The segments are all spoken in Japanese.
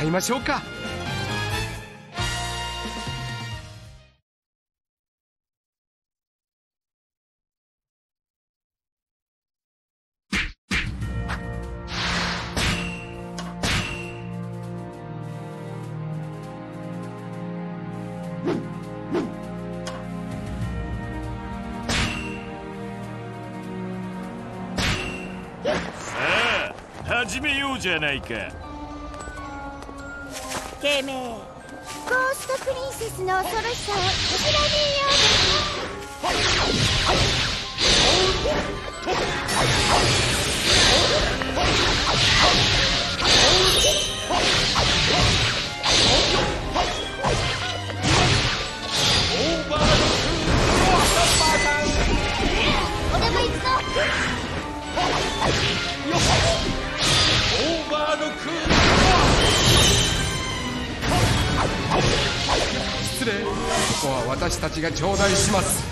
歌いましょうか。始めようじゃないか。てめえゴーストプリンセスの恐ろしさを知らねえようで。すが頂戴します。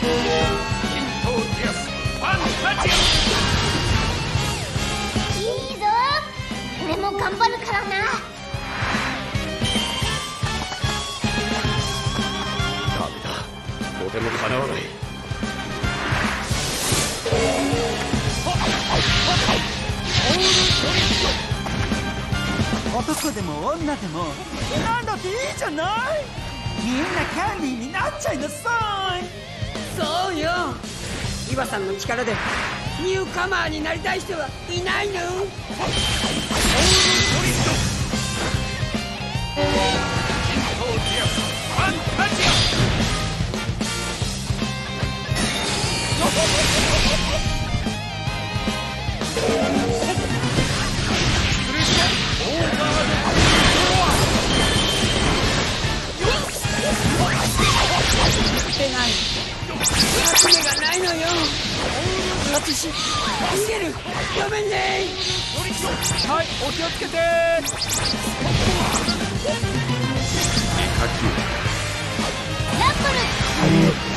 トーティアスファンタジいいぞ。俺も頑張るからな。ダメだ。とてもかなわない。男でも女でも。何だっていいじゃないみんなキャンディーになっちゃいなさい。そうよ。岩さんの力でニューカマーになりたい人はいないの？出ない。集めがないのよ。私逃げる。ごめんねはいお気をつけて。ラップル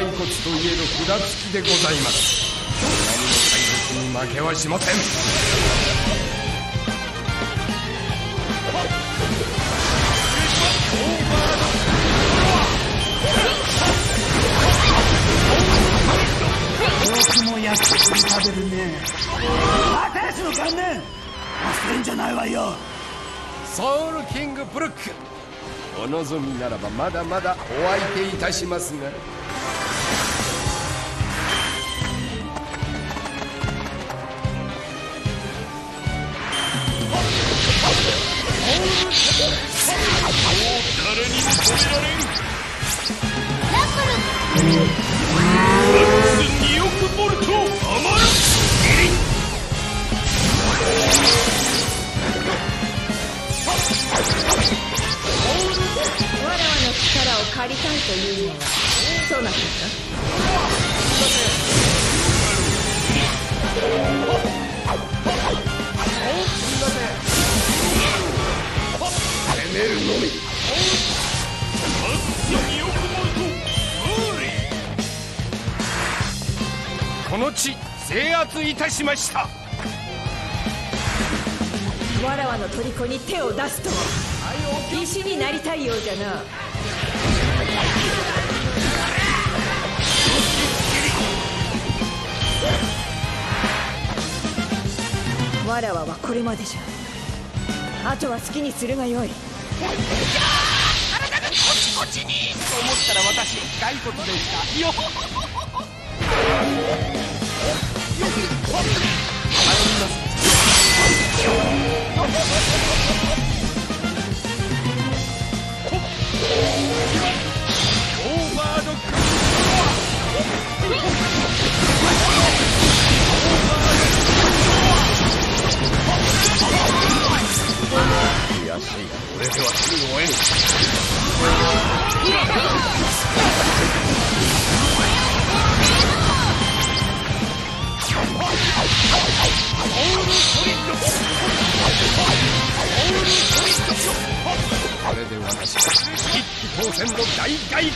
骸骨といえど札付きでございます。何に負けはしません。僕も焼き鳥食べるね。仲良しの観念忘れんじゃないわよ。ソウルキングブルック。お望みならばまだまだお相手いたしますが借りたいというのは？そうなったか？2この地制圧いたしました。わらわの虜に手を出すとは。石になりたいようじゃな。わらわはこれまでじゃ。あとは好きにするがよい。と思ったら私骸骨でした。よます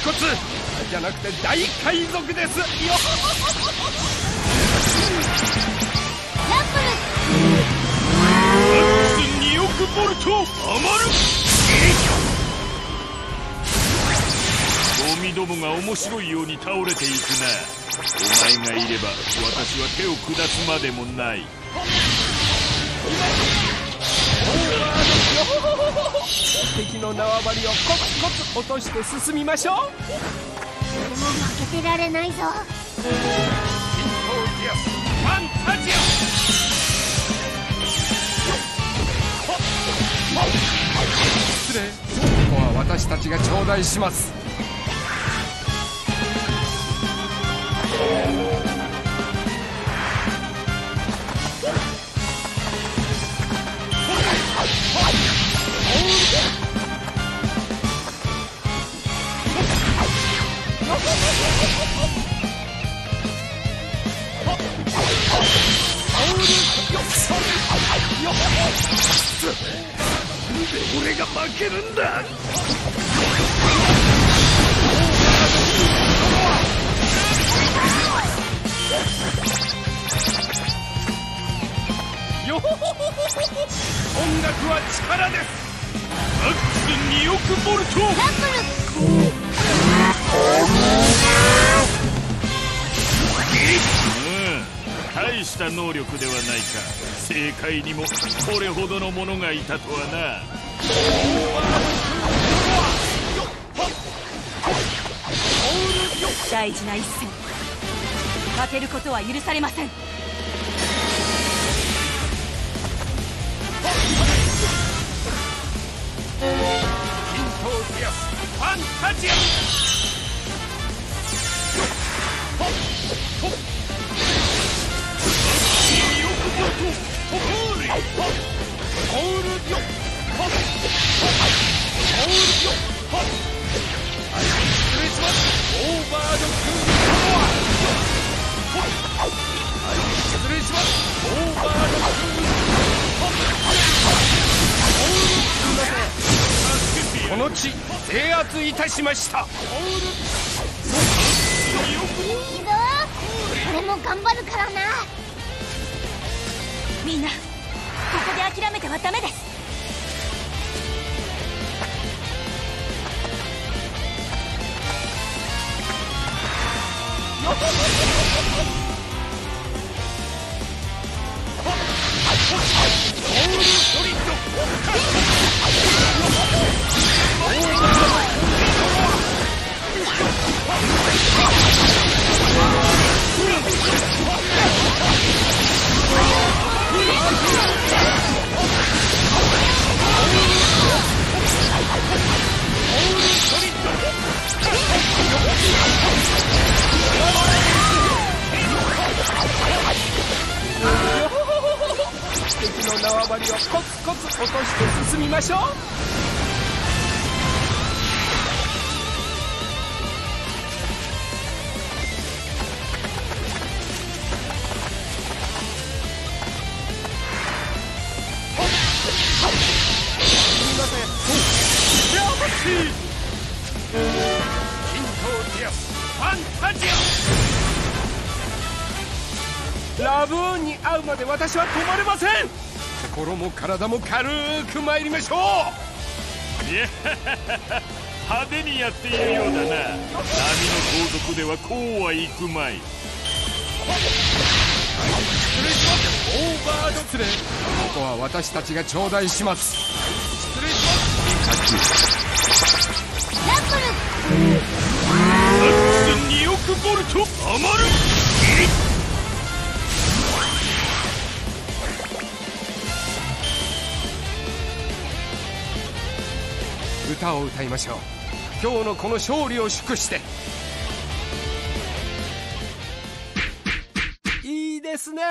骨。じゃなくて大海賊です。よラップマックス2億ボルト余るゴミどもが面白いように倒れていくな。お前がいれば私は手を下すまでもない。敵の縄張りをコツコツ落として進みましょう。ルでも負けてられないぞ。金闘ディアスファンタジア。失礼。ここは私たちが頂戴します俺が負けるんだ。よほほほほ音楽は力です。マックス2億ボルト。ラップう大した能力ではないか。正解にもこれほどの者がいたとはな。大事な一戦。負けることは許されません。ファンタジア失この地制圧いたしましたいいぞ俺も頑張るからなみんなここで諦めてはダメです。敵 コツ落として進みましょう。金闘ディアスファンタジア。ラブーンに会うまで私は止まれません。心も体も軽く参りましょう。い や派手にやっているようだな。波の盗賊ではこうはいくまい。失礼します。オーバード失礼ここは私たちが頂戴します。失礼します。ラップマックス2億ボルト余る歌を歌いましょう。今日のこの勝利を祝して。いいですね。